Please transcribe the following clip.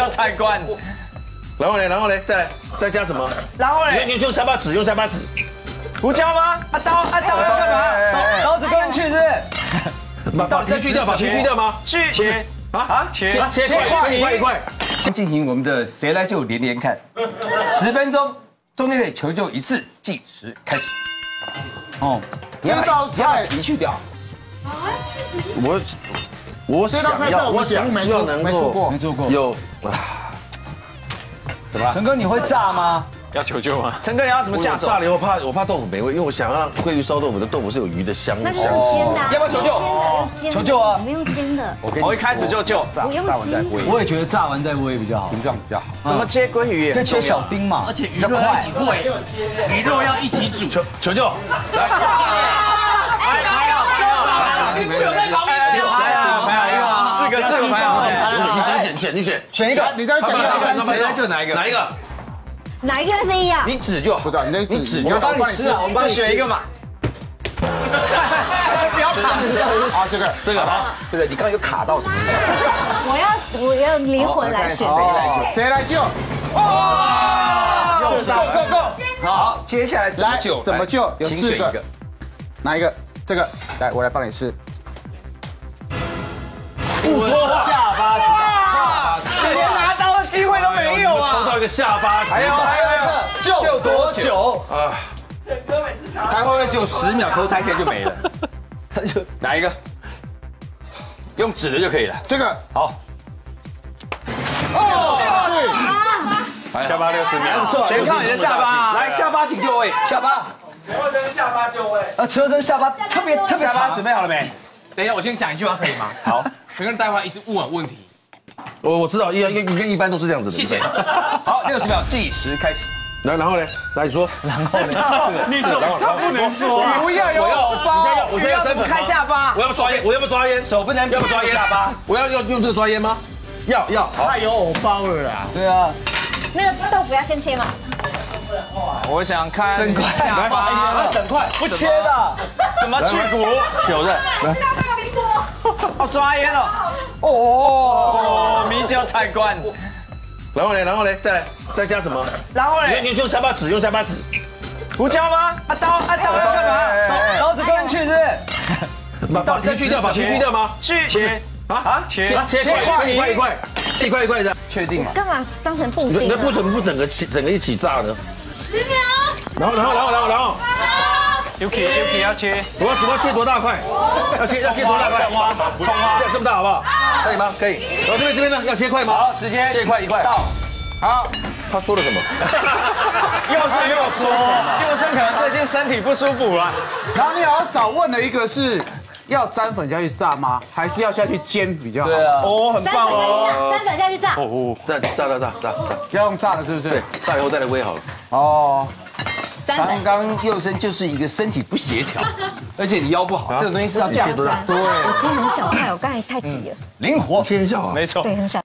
椒菜罐，然后呢，然后呢，再来再加什么？你然后嘞，你用下巴纸，用下巴纸。胡椒吗？啊刀啊刀要干嘛？刀子跟去是？把把皮去掉，把皮去掉吗？去切啊啊切切块一块一块。先进行我们的谁来救连连看，十分钟，中间可以求救一次，计时开始。哦，这道菜皮去掉，我我这道菜在我们节目没出没出过没做过。有陈哥，你会炸吗？要求救吗？陈哥，你要怎么下手？炸了以后怕我怕豆腐没味，因为我想让鲑鱼烧豆腐的豆腐是有鱼的香那就是香用煎的啊，要不要求救煎的用煎的，求救啊我们用煎的，我跟我一开始就救，不用煎。我也觉得炸完再煨比较好，形状比较好。怎么切鲑鱼？可以切小丁嘛，而且鱼肉要一起烩，鱼肉要一起煮。求求救！还好，你不有在旁边讲还好还好，四个四个排好。你选选你选选一个，你再讲一个，谁来救哪一个？哪一个？哪一个是一啊？你指就好不知。道你指指，我帮你吃啊，我们帮就你选一个嘛。不要卡啊，这个这个好，对不对？你刚刚有卡到什么？我要我要灵魂来选。哦，谁来救？哇够够够！好，接下来怎么来救？怎么救？有四个哪一个？这个，来，我来帮你吃。下巴子。还有还有一个，救多久？啊，整个每次他会不会只有十秒抠胎线就没了？他就哪一个？用纸的就可以了。这个，好，哦，下巴六十秒，不错全靠你的下巴。来下巴请就位，下巴。车身下巴就位。呃，车身下巴特别特别下巴，准备好了没？等一下，我先讲一句话可以吗？好，陈哥待会一直问我问题，我我知道，一一一一般都是这样子的。谢谢。好，六十秒计时开始。然后然后呢？来你说，你说他不能说，不要有偶包，我现在要怎么开下巴？我要不抓烟？我要不抓烟？手不能要不抓烟？下巴。我要用用这个抓烟吗？要要。好，太有偶包了啦。对啊，那个豆腐要先切吗？我想看整块下巴，整块不切的。怎么去骨？九的，来，哦，抓烟了。哦，迷椒菜罐。然后呢？然后呢？再来再加什么？然后嘞，你你用下巴纸，用下巴纸。胡椒吗？啊刀啊刀要干嘛？刀子跟去是不是？把把皮去掉，把皮去掉吗？去切啊切切切块一块一块，一块一块这样。确定吗？干嘛当成布丁啊？你那不怎么不整个起整个一起炸呢？十秒。然后然后然后然后然后，，Yuki Yuki 要切，我要我要切多大块？要切要切多大块？葱花，葱花，这样这么大好不好？可以吗？可以。然后这边这边呢？要切块吗？好，时间切块一块。到。好，他说了什么？又生又说，又生可能最近身体不舒服了。然后你好像少问了一个是要沾粉下去炸吗？还是要下去煎比较好？对啊，哦，很沾棒粉下去炸，哦。沾粉下去炸。哦炸炸炸炸炸！要用炸的，是不是？炸以后再来煨好了。哦，刚。刚佑生就是一个身体不协调，而且你腰不好，这种东西是要这样子，我今天很小块，我刚才太急了。灵活。切很小啊。没错。对，很小。